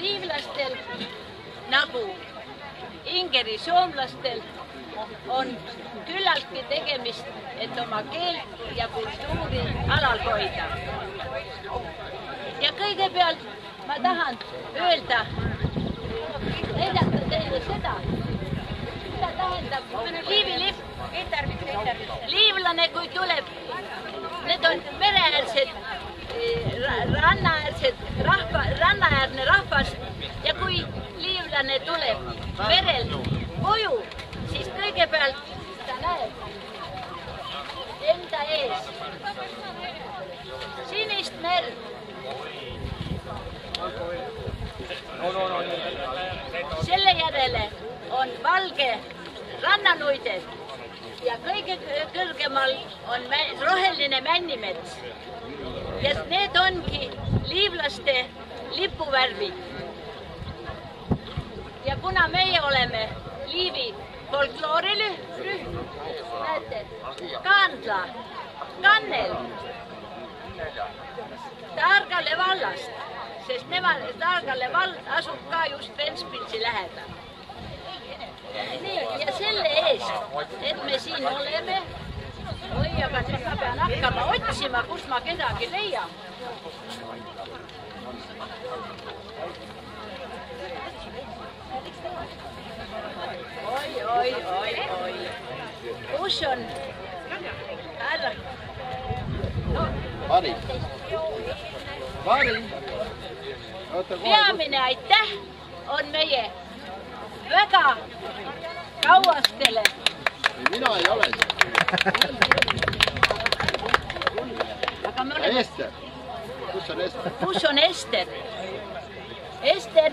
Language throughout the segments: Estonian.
liivlastel nagu Ingeri soomlastel on küllaltki tegemist, et oma keelt ja kultuuri alal hoida. ja kõigepealt ma tahan öelda, näidata teile seda, mida tähendab liivilipp. liivlane, kui tuleb, need on mereäärsed rannaäärsed rahva, rannaäärne rahvas ja kui liivlane tuleb merel koju, siis kõigepealt ta näeb enda ees sinist merd. selle järele on valge rannanuide ja kõige kõrgemal on roheline männimets ja need ongi liivlaste lipuvärvid. Kuna meie oleme Liivi folkloorirühm, näete, Kaandla, Kannel, Targale vallast, sest nemad, Targale vald asub ka just Ventspilsi lähedal. nii, ja selle eest, et me siin oleme oi, aga nüüd ma pean hakkama otsima, kus ma kedagi leian. Oi, oi, oi, oi. kus on härra no.? Mari. Mari. peamine aitäh on meie väga kauastele. mina ei ole aga me oleme. Ester, kus on Ester? kus on Ester? Ester,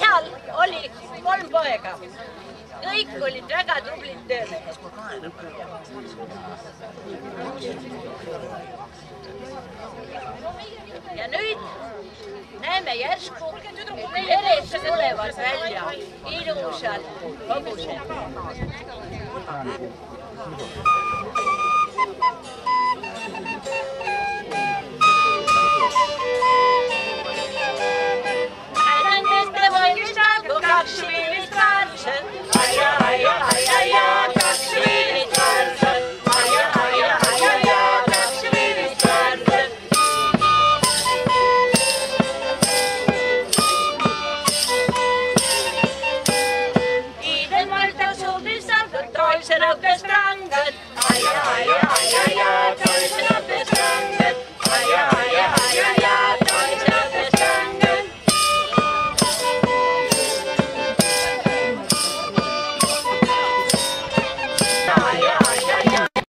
isal oli kolm poega kõik olid väga tublid töömehed. ja nüüd näeme järsku, et perest tulevad välja ilusad hobused. actually